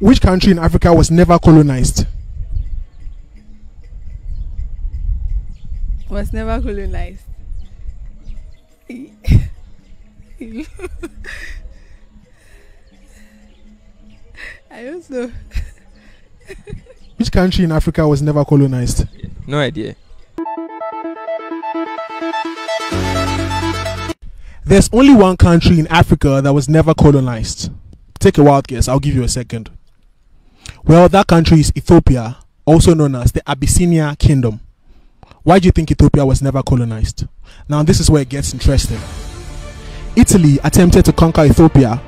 Which country in Africa was never colonized? Was never colonized. I don't know. Which country in Africa was never colonized? No idea. There's only one country in Africa that was never colonized. Take a wild guess, I'll give you a second. Well, that country is Ethiopia, also known as the Abyssinia Kingdom. Why do you think Ethiopia was never colonized? Now, this is where it gets interesting. Italy attempted to conquer Ethiopia,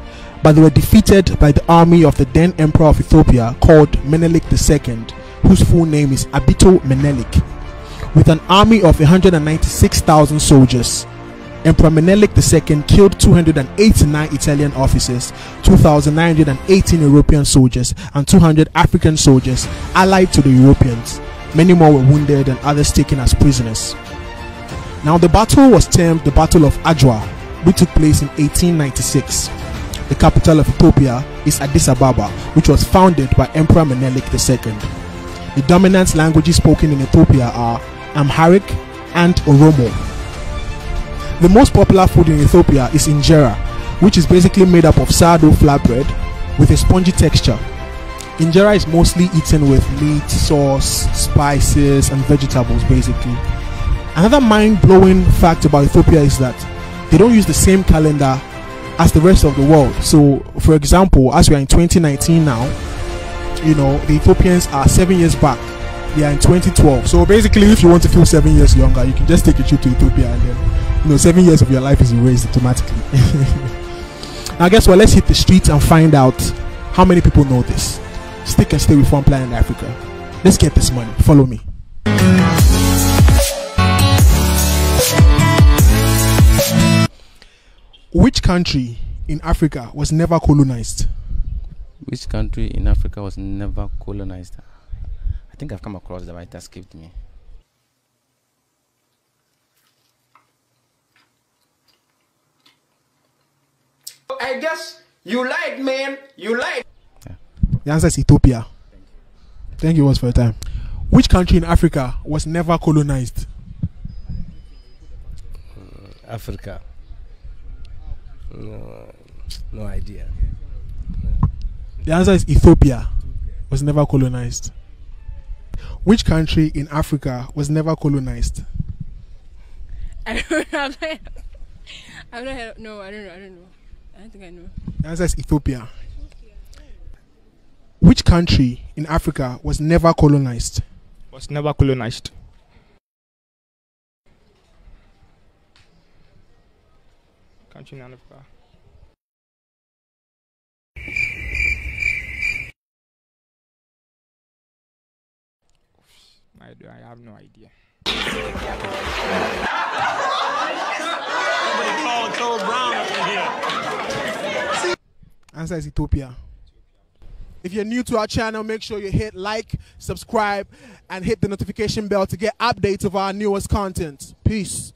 but they were defeated by the army of the then Emperor of Ethiopia called Menelik II, whose full name is Abito Menelik. With an army of 196,000 soldiers, Emperor Menelik II killed 289 Italian officers, 2,918 European soldiers, and 200 African soldiers allied to the Europeans. Many more were wounded and others taken as prisoners. Now, the battle was termed the Battle of Adwa, which took place in 1896. The capital of Ethiopia is Addis Ababa, which was founded by Emperor Menelik II. The dominant languages spoken in Ethiopia are Amharic and Oromo. The most popular food in Ethiopia is injera, which is basically made up of sourdough flatbread with a spongy texture. Injera is mostly eaten with meat, sauce, spices, and vegetables, basically. Another mind blowing fact about Ethiopia is that they don't use the same calendar as the rest of the world. So, for example, as we are in 2019 now, you know, the Ethiopians are seven years back. They are in 2012. So, basically, if you want to feel seven years younger, you can just take a trip to Ethiopia and then, you know, seven years of your life is erased automatically. now, guess what? Let's hit the streets and find out how many people know this. Stick and stay with One Planet Africa. Let's get this money. Follow me. Which country in Africa was never colonized? Which country in Africa was never colonized? I think I've come across that, but it escaped me. I guess you lied, man. You lied. The answer is Ethiopia. Thank you once for your time. Which country in Africa was never colonized? Uh, Africa. No, no idea. The answer is Ethiopia. Was never colonized. Which country in Africa was never colonized? I don't know. I'm not, I'm not heard- no, I don't know. I don't know. I don't think I know. The answer is Ethiopia. Which country in Africa was never colonized? was never colonized. Country in Africa. I, do- I have no idea. Answer is Ethiopia. If you're new to our channel, make sure you hit like, subscribe, and hit the notification bell to get updates of our newest content. Peace.